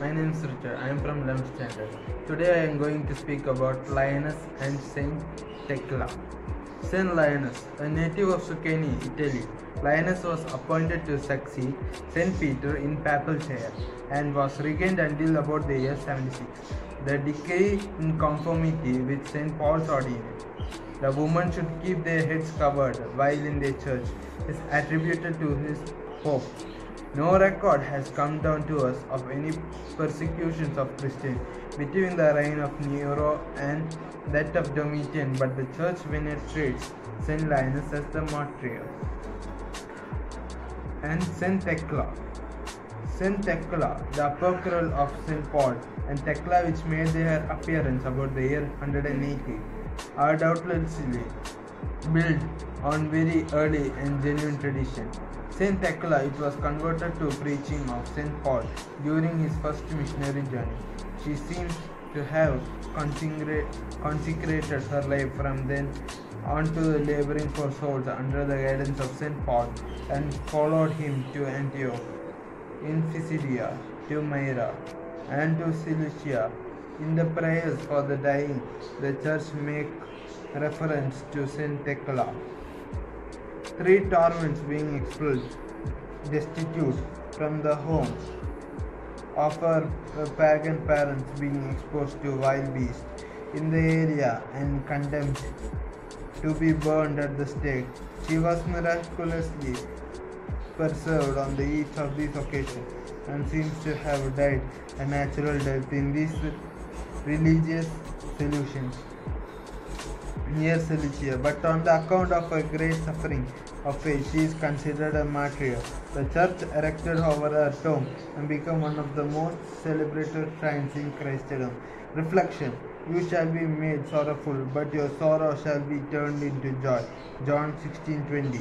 My name is Richard. I am from 11th standard. Today I am going to speak about Linus and Saint Thecla. Saint Linus, a native of Tuscany, Italy, Linus was appointed to succeed Saint Peter in papal chair and was regained until about the year 76. The decay in conformity with Saint Paul's ordinance. The women should keep their heads covered while in their church is attributed to his hope. No record has come down to us of any persecutions of Christians between the reign of Nero and that of Domitian, but the church venerates Saint Linus as the martyr. And Saint Thecla. Saint Thecla, the apocryphal of Saint Paul, and Thecla, which made their appearance about the year 180, are doubtlessly built on very early and genuine tradition. Saint Thecla it was converted to preaching of Saint Paul during his first missionary journey. She seems to have consecrated her life from then on to laboring for souls under the guidance of Saint Paul and followed him to Antioch, in Pisidia, to Myra, and to Cilicia. In the prayers for the dying, the church make reference to Saint Thecla three torments being expelled, destitute from the home. Of her pagan parents being exposed to wild beasts in the area and condemned to be burned at the stake. She was miraculously preserved on the each of these occasions and seems to have died a natural death in these religious solutions near Cilicia, but on the account of her great suffering of faith, she is considered a martyr. The church erected over her tomb and became one of the most celebrated shrines in Christendom. Reflection You shall be made sorrowful, but your sorrow shall be turned into joy. John 16 20.